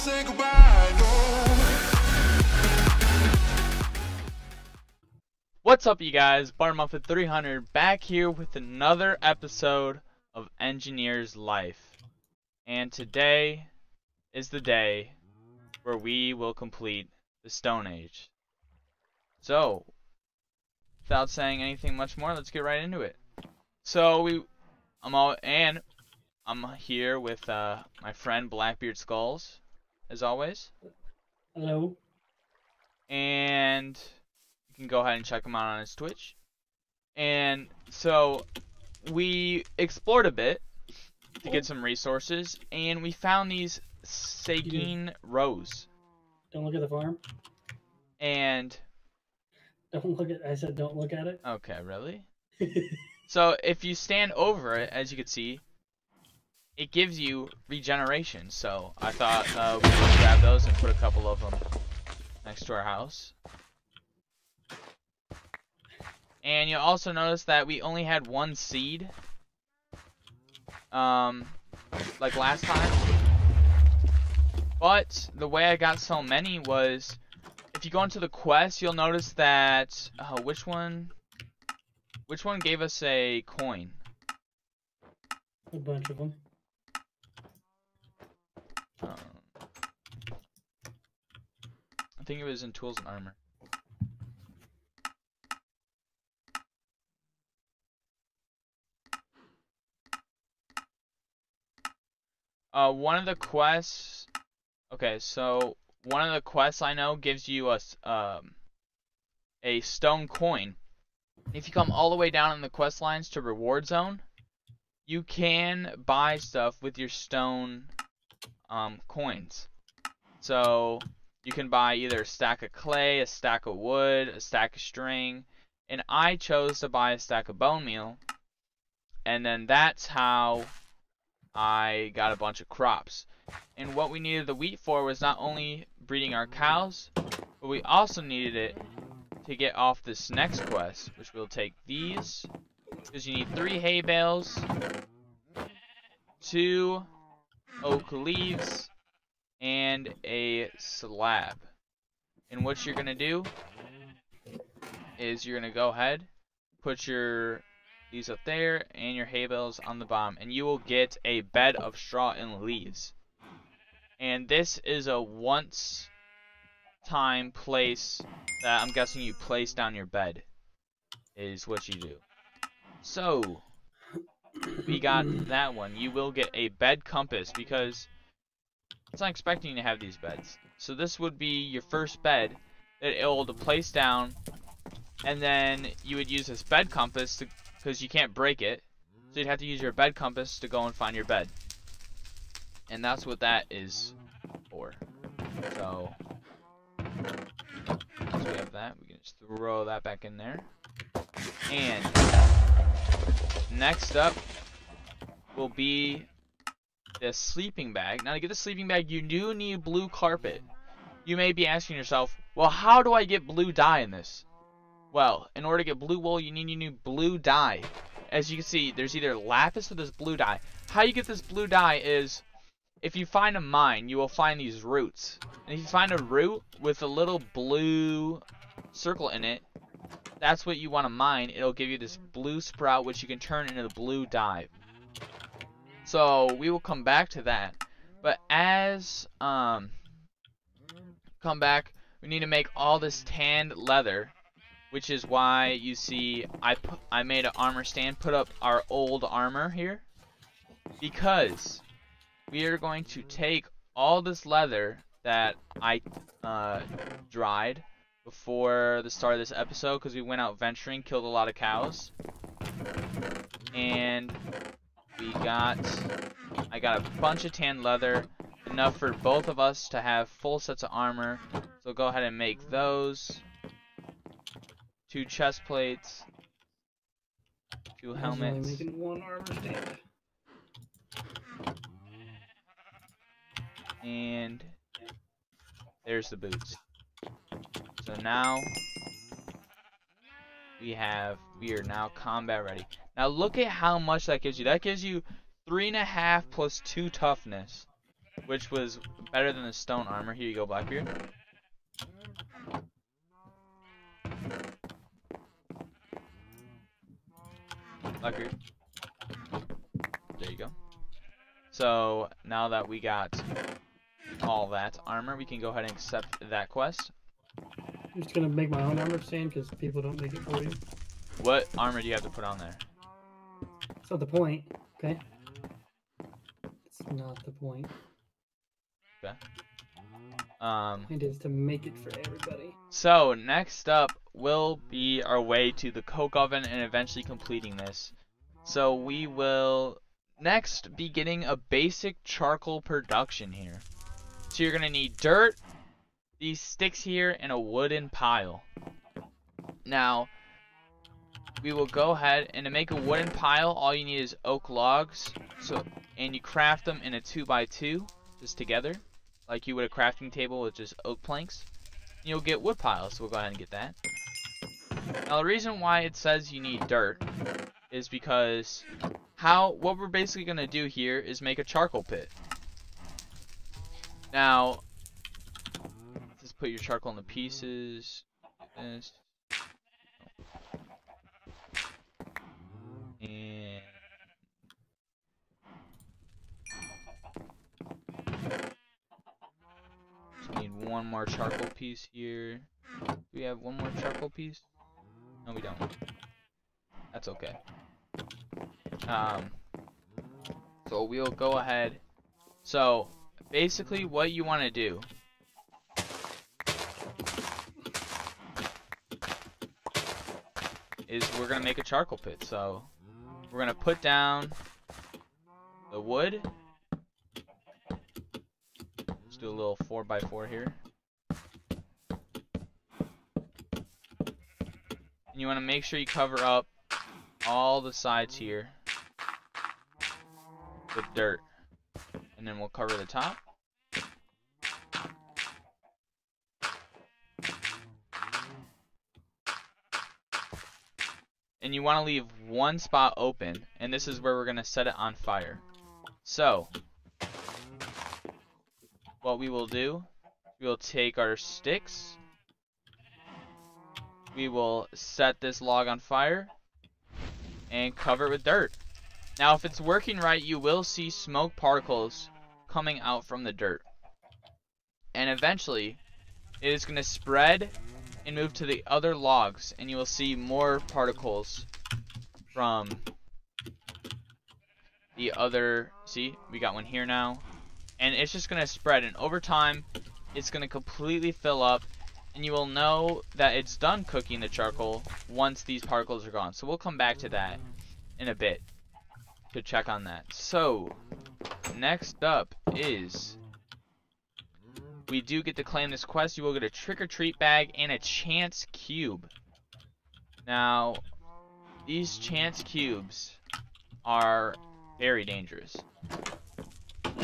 say goodbye. What's up, you guys? Butter Muffin 300 back here with another episode of Engineer's Life. And today is the day where we will complete the Stone Age. So, without saying anything much more, let's get right into it. So we, I'm all and I'm here with uh, my friend Blackbeard Skulls, as always. Hello. and you can go ahead and check him out on his Twitch. And so we explored a bit to get some resources, and we found these Sagine Rose. Don't look at the farm. And Don't look at. I said don't look at it. okay, really? So if you stand over it, as you can see, it gives you regeneration. So I thought uh, we could grab those and put a couple of them next to our house. And you'll also notice that we only had one seed. Um, like last time. But the way I got so many was, if you go into the quest, you'll notice that uh, which one, which one gave us a coin? A bunch of them. Um, I think it was in tools and armor. Uh, one of the quests. Okay, so one of the quests I know gives you a um a stone coin. If you come all the way down in the quest lines to reward zone, you can buy stuff with your stone um, coins. So you can buy either a stack of clay, a stack of wood, a stack of string, and I chose to buy a stack of bone meal. And then that's how I got a bunch of crops. And what we needed the wheat for was not only breeding our cows, but we also needed it to get off this next quest, which we'll take these, because you need three hay bales, two oak leaves, and a slab. And what you're gonna do is you're gonna go ahead, put your these up there and your hay bales on the bottom, and you will get a bed of straw and leaves. And this is a once time place that I'm guessing you place down your bed is what you do. So we got that one. You will get a bed compass because it's not expecting to have these beds. So this would be your first bed that it will place down, and then you would use this bed compass because you can't break it. So you'd have to use your bed compass to go and find your bed. And that's what that is for. So we have that, we can just throw that back in there. And next up will be the sleeping bag. Now to get the sleeping bag, you do need blue carpet. You may be asking yourself, well, how do I get blue dye in this? Well, in order to get blue wool, you need you new blue dye. As you can see, there's either lapis or this blue dye. How you get this blue dye is, if you find a mine, you will find these roots. And if you find a root with a little blue circle in it, that's what you want to mine. It'll give you this blue sprout, which you can turn into the blue dye. So we will come back to that. But as um come back, we need to make all this tanned leather, which is why you see I pu- I made an armor stand, put up our old armor here, because we are going to take all this leather that I uh, dried before the start of this episode because we went out venturing, killed a lot of cows, and we got I got a bunch of tan leather, enough for both of us to have full sets of armor. So go ahead and make those. Two chest plates. Two helmets. making one armor stand. And there's the boots. So now we have we are now combat ready. Now look at how much that gives you. That gives you three and a half plus two toughness. which was better than the stone armor. Here you go, Blackbeard. Blackbeard. There you go. So now that we got all that armor, we can go ahead and accept that quest. I'm just gonna make my own armor stand because people don't make it for you. What armor do you have to put on there? Not the point, okay? It's not the point. Okay. Um, it is to make it for everybody. So, next up will be our way to the coke oven and eventually completing this. So, we will next be getting a basic charcoal production here. So, you're going to need dirt, these sticks here, and a wooden pile. Now, we will go ahead and to make a wooden pile, all you need is oak logs. So, and you craft them in a two by two, just together like you would a crafting table with just oak planks. You'll get wood piles, so we'll go ahead and get that. Now the reason why it says you need dirt is because how what we're basically going to do here is make a charcoal pit. Now, just put your charcoal in the pieces. This. And need one more charcoal piece here. Do we have one more charcoal piece? No, we don't. That's okay. Um, so we'll go ahead. So, basically what you want to do is we're going to make a charcoal pit. So, we're going to put down the wood do a little 4x4 here. And you want to make sure you cover up all the sides here with dirt. And then we'll cover the top. And you want to leave one spot open, and this is where we're going to set it on fire. So, what we will do, we will take our sticks, we will set this log on fire, and cover it with dirt. Now if it's working right, you will see smoke particles coming out from the dirt. And eventually, it is going to spread and move to the other logs, and you will see more particles from the other, see, we got one here now, and it's just going to spread and over time it's going to completely fill up and you will know that it's done cooking the charcoal once these particles are gone. So we'll come back to that in a bit to check on that. So next up is we do get to claim this quest. You will get a trick-or-treat bag and a chance cube. Now these chance cubes are very dangerous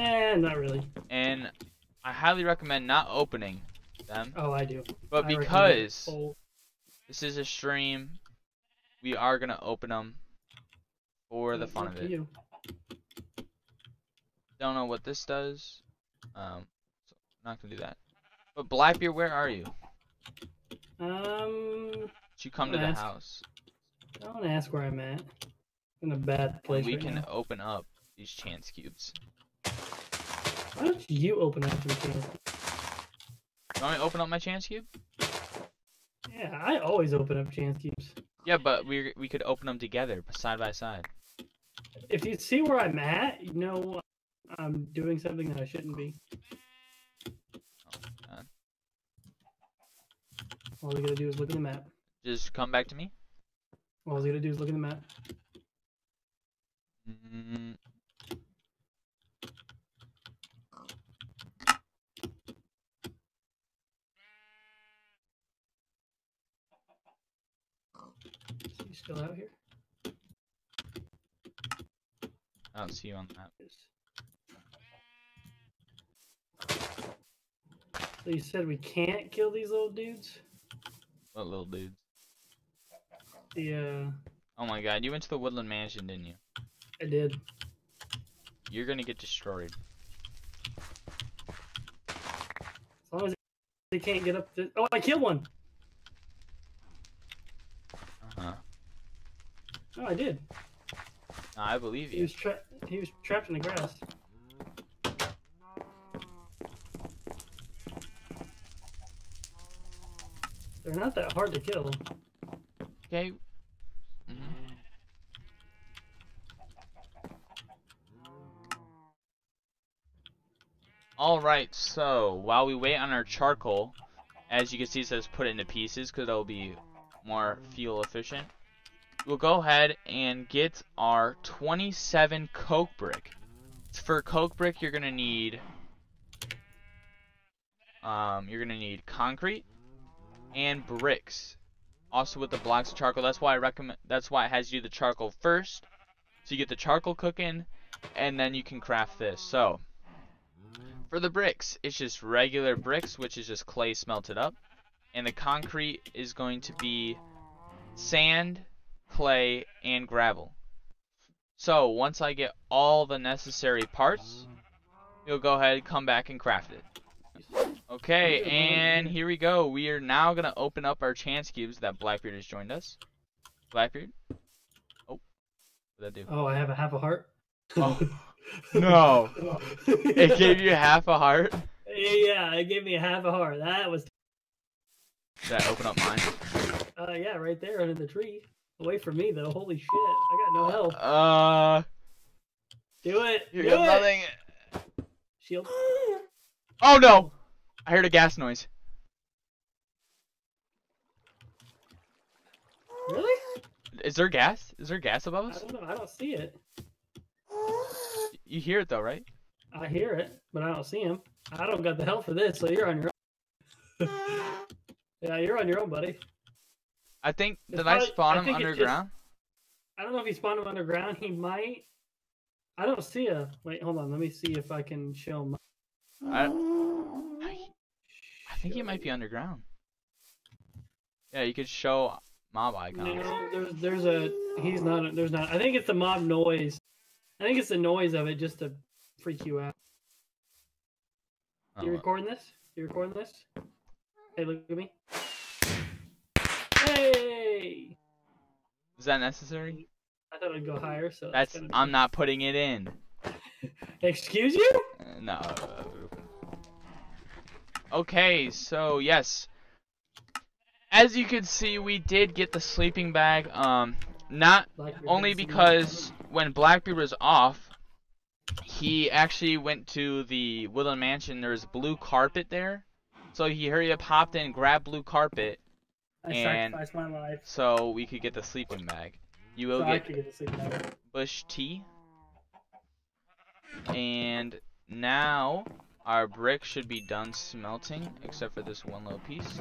Eh, not really. And I highly recommend not opening them. Oh, I do. But I because this is a stream, we are gonna open them for the fun of it. You. Don't know what this does. Um, so not gonna do that. But Blackbeard, where are you? Um. Did you come to the ask, house? Don't ask where I'm at. In a bad place. we right can now. open up these chance cubes. Why don't you open up your chance? You want me to open up my chance cube? Yeah, I always open up chance cubes. Yeah, but we we could open them together, side by side. If you see where I'm at, you know I'm doing something that I shouldn't be. Oh, all you gotta do is look at the map. Just come back to me. All you gotta do is look at the map. Mm, still out here? I don't see you on that. So you said we can't kill these little dudes? What little dudes? Yeah. Oh my god, you went to the Woodland Mansion, didn't you? I did. You're gonna get destroyed. As long as they can't get up the- Oh, I killed one! Oh, I did. I believe you. He was trapped. He was trapped in the grass. They're not that hard to kill. Okay. Mhm. Alright, so while we wait on our charcoal, as you can see it says put it into pieces because it'll be more fuel efficient. We'll go ahead and get our 27 coke brick. For coke brick you're gonna need um, you're gonna need concrete and bricks also with the blocks of charcoal. That's why I recommend. That's why it has you the charcoal first, so you get the charcoal cooking, and then you can craft this. So for the bricks, it's just regular bricks, which is just clay smelted up, and the concrete is going to be sand, clay, and gravel. So once I get all the necessary parts, you'll go ahead and come back and craft it. Okay, and here we go. We are now gonna open up our chance cubes that Blackbeard has joined us. Blackbeard. Oh, what did that do? Oh, I have a half a heart. Oh, no. It gave you half a heart. Yeah, it gave me a half a heart. That was. Did I open up mine? Uh, yeah, right there under the tree. Away from me though. Holy shit! I got no health. Uh, Do it. you Do got it. nothing. Shield. Oh no! I heard a gas noise. Really? Is there gas? Is there gas above I us? don't know. I don't see it. You hear it though, right? I hear it, but I don't see him. I don't got the health for this, so you're on your own. yeah, you're on your own, buddy. I think did I spawn I him it's just- underground? I don't know if he spawned him underground. He might. I don't see a. Wait, hold on. Let me see if I can show him. I, I, I think he might be underground. Yeah, you could show mob icons. No, there's there's a. He's not. There's not. I think it's the mob noise. I think it's the noise of it just to freak you out. Oh, You recording this? You recording this? Hey, look at me. Hey! Is that necessary? I thought I'd go higher, so That's gonna I'm not putting it in. Excuse you? Uh, no. Okay, so yes. As you can see, we did get the sleeping bag. Um, not Blackbeard only because when Blackbeard was off, he actually went to the Woodland Mansion. There's blue carpet there, so he hurry up, hopped in, grabbed blue carpet, I and- sacrificed my life so we could get the sleeping bag. You will so get get to sleep better. bush tea. And now our brick should be done smelting, except for this one little piece.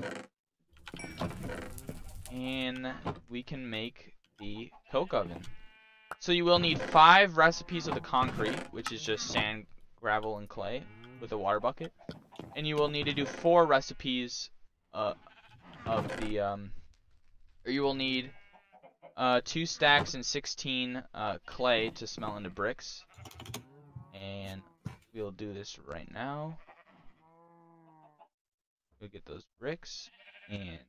And we can make the coke oven. So you will need five recipes of the concrete, which is just sand, gravel, and clay, with a water bucket. And you will need to do four recipes uh, of the, um, or you will need uh, two stacks and 16 uh, clay to smelt into bricks. And we'll do this right now. We'll get those bricks. And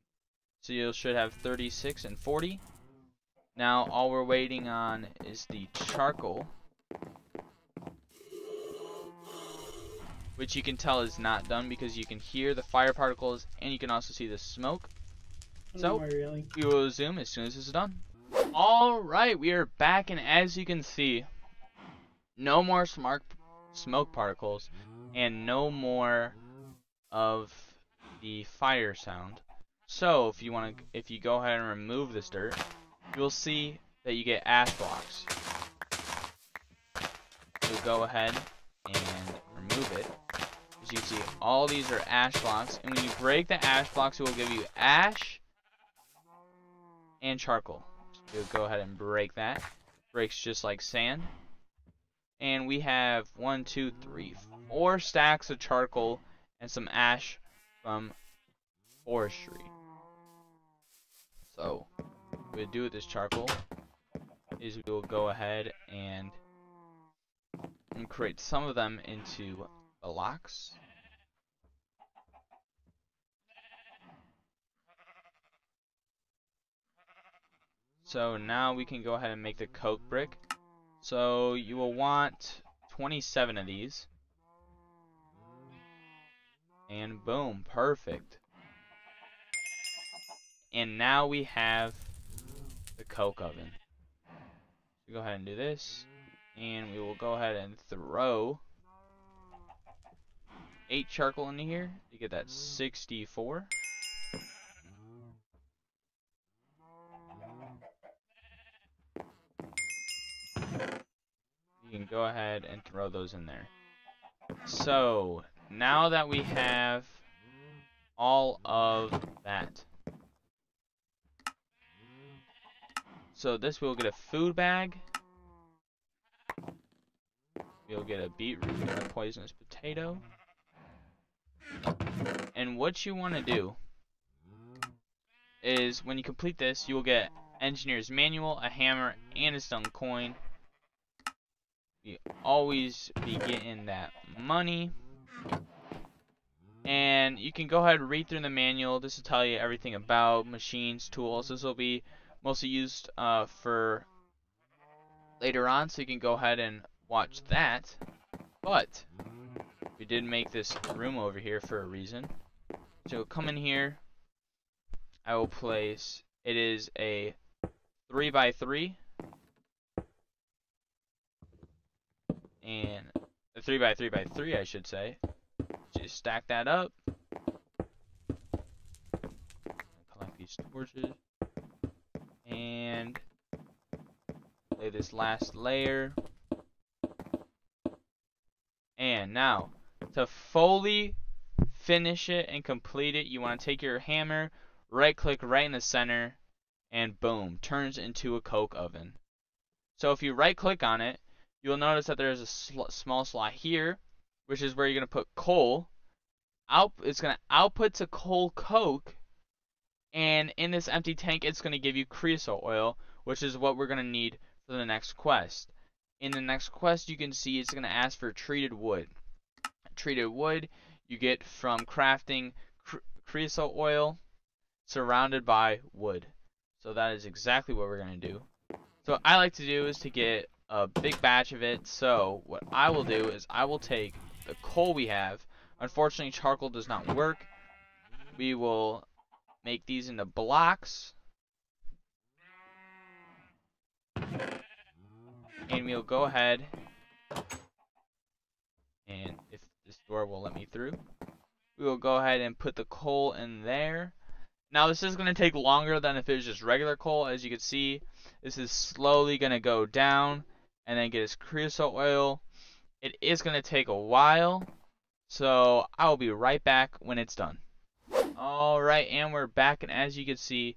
so you should have 36 and 40. Now all we're waiting on is the charcoal. Which you can tell is not done because you can hear the fire particles and you can also see the smoke. So-. We will zoom as soon as this is done. Alright, we are back, and as you can see, no more smart smoke particles, and no more of the fire sound. So, if you want to, if you go ahead and remove this dirt, you'll see that you get ash blocks. So go ahead and remove it. You see, all these are ash blocks, and when you break the ash blocks, it will give you ash and charcoal. So we'll go ahead and break that. Breaks just like sand. And we have one, two, three, four stacks of charcoal and some ash from forestry. So, what we'll do with this charcoal is we will go ahead and, and create some of them into the locks. So now we can go ahead and make the coke brick. So you will want 27 of these. And boom, perfect. And now we have the coke oven. So go ahead and do this. And we will go ahead and throw 8 charcoal into here to get that mm. 64. You can go ahead and throw those in there. So, now that we have all of that. So this we'll get a food bag. We'll get a beetroot and a poisonous potato. And what you want to do is when you complete this, you will get engineer's manual, a hammer, and a stone coin. You always be getting that money. And you can go ahead and read through the manual. This will tell you everything about machines, tools. This will be mostly used uh, for later on, so you can go ahead and watch that. But we did make this room over here for a reason. So come in here. I will place. It is a three by three, and a three by three by three, I should say. Just stack that up. Collect these torches. And lay this last layer. And now, to fully finish it and complete it, you want to take your hammer, right click right in the center, and boom, turns into a coke oven. So if you right click on it, you'll notice that there's a sl small slot here which is where you're going to put coal. Out, it's going to output to coal coke, and in this empty tank, it's going to give you creosote oil, which is what we're going to need for the next quest. In the next quest, you can see it's going to ask for treated wood. Treated wood you get from crafting cre creosote oil surrounded by wood. So that is exactly what we're going to do. So what I like to do is to get a big batch of it. So what I will do is I will take the coal we have. Unfortunately, charcoal does not work. We will make these into blocks. And we'll go ahead and if this door will let me through, we will go ahead and put the coal in there. Now this is going to take longer than if it was just regular coal. As you can see, this is slowly going to go down and then get its creosote oil it is going to take a while, so I'll be right back when it's done. Alright, and we're back, and as you can see,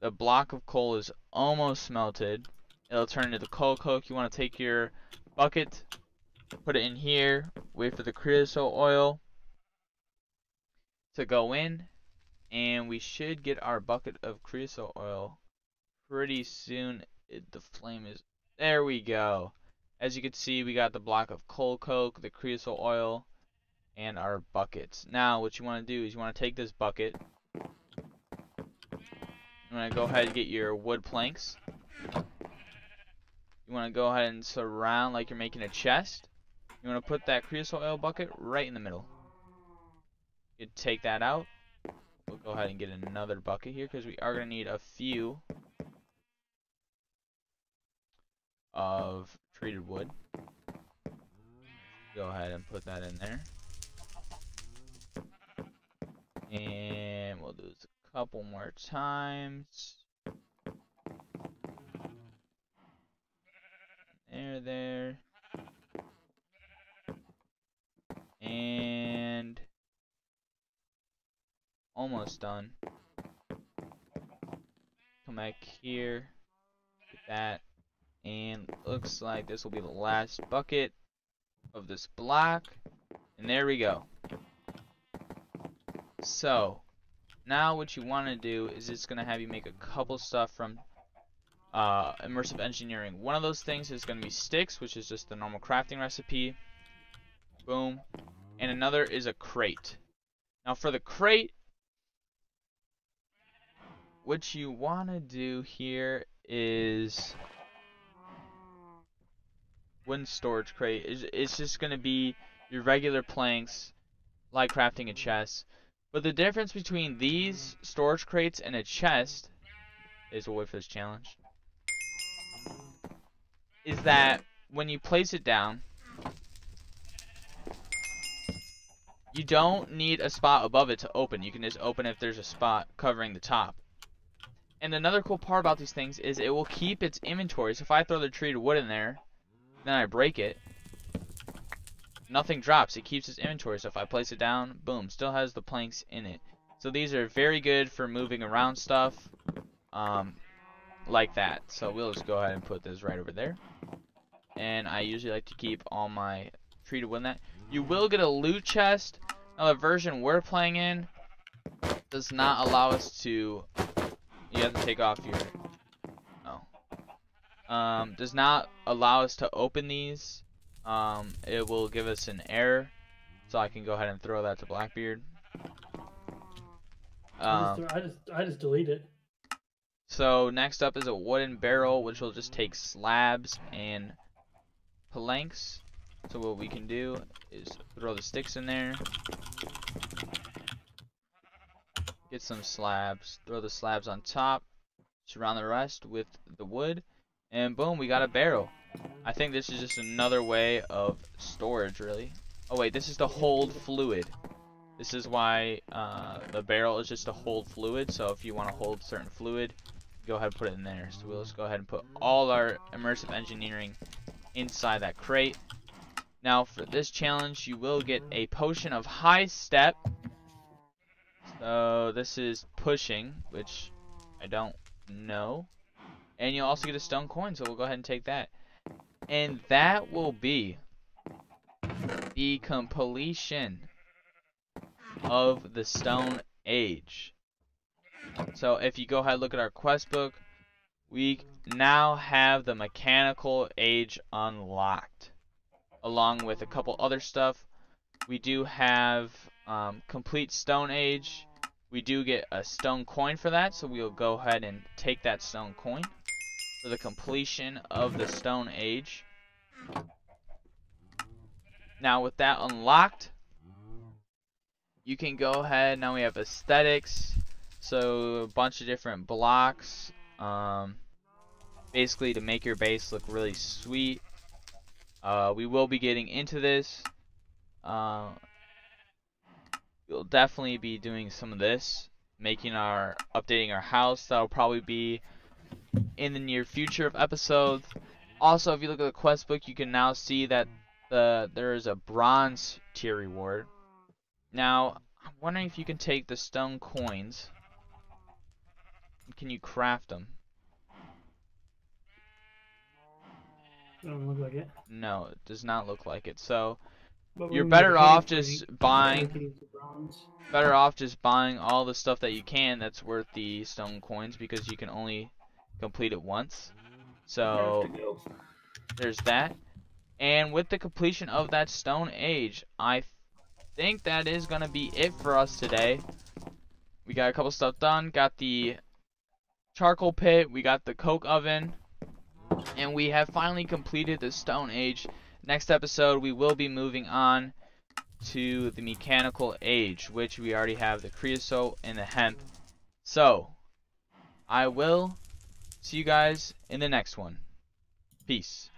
the block of coal is almost melted. It'll turn into the coal coke. You want to take your bucket, put it in here, wait for the creosote oil to go in, and we should get our bucket of creosote oil pretty soon. It, the flame is... There we go. As you can see, we got the block of coal coke, the creosote oil, and our buckets. Now, what you want to do is you want to take this bucket. You want to go ahead and get your wood planks. You want to go ahead and surround like you're making a chest. You want to put that creosote oil bucket right in the middle. You take that out. We'll go ahead and get another bucket here because we are going to need a few of treated wood. Go ahead and put that in there. And we'll do this a couple more times. There, there. And almost done. Come back here. Get that. And looks like this will be the last bucket of this block. And there we go. So, now what you want to do is it's going to have you make a couple stuff from uh, immersive engineering. One of those things is going to be sticks, which is just the normal crafting recipe. Boom. And another is a crate. Now for the crate, what you want to do here is wooden storage crate. It's, it's just going to be your regular planks, like crafting a chest. But the difference between these storage crates and a chest is we'll for this challenge. Is that when you place it down, you don't need a spot above it to open. You can just open if there's a spot covering the top. And another cool part about these things is it will keep its inventory. So if I throw the treated wood in there, then I break it, nothing drops. It keeps its inventory. So if I place it down, boom, still has the planks in it. So these are very good for moving around stuff um, like that. So we'll just go ahead and put this right over there. And I usually like to keep all my treated wood in that. You will get a loot chest. Now the version we're playing in does not allow us to you have to take off your oh um does not allow us to open these. Um it will give us an error so I can go ahead and throw that to Blackbeard. I, just, I just I just delete it. so next up is a wooden barrel which will just take slabs and planks so what we can do is throw the sticks in there Get some slabs. Throw the slabs on top. Surround the rest with the wood. And boom, we got a barrel. I think this is just another way of storage, really. Oh wait, this is to hold fluid. This is why uh, the barrel is just to hold fluid. So if you want to hold certain fluid, go ahead and put it in there. So we'll just go ahead and put all our immersive engineering inside that crate. Now for this challenge, you will get a potion of high step so this is pushing, which I don't know. And you'll also get a stone coin, so we'll go ahead and take that. And that will be the completion of the Stone Age. So if you go ahead and look at our quest book, we now have the Mechanical Age unlocked. Along with a couple other stuff. We do have um, Complete Stone Age we do get a stone coin for that, so we'll go ahead and take that stone coin for the completion of the Stone Age. Now with that unlocked, you can go ahead, now we have aesthetics, so a bunch of different blocks, um, basically to make your base look really sweet. Uh, we will be getting into this. Uh, we'll definitely be doing some of this, making our, updating our house. That'll probably be in the near future of episodes. Also, if you look at the quest book, you can now see that the there is a bronze tier reward. Now, I'm wondering if you can take the stone coins. Can you craft them? Doesn't look like it. No, it does not look like it. So, you're better off just buying better off just buying all the stuff that you can that's worth the stone coins because you can only complete it once. So there's that. And with the completion of that stone age, I think that is going to be it for us today. We got a couple stuff done. Got the charcoal pit. We got the coke oven. And we have finally completed the stone age. Next episode, we will be moving on to the mechanical age, which we already have the creosote and the hemp. So, I will see you guys in the next one. Peace.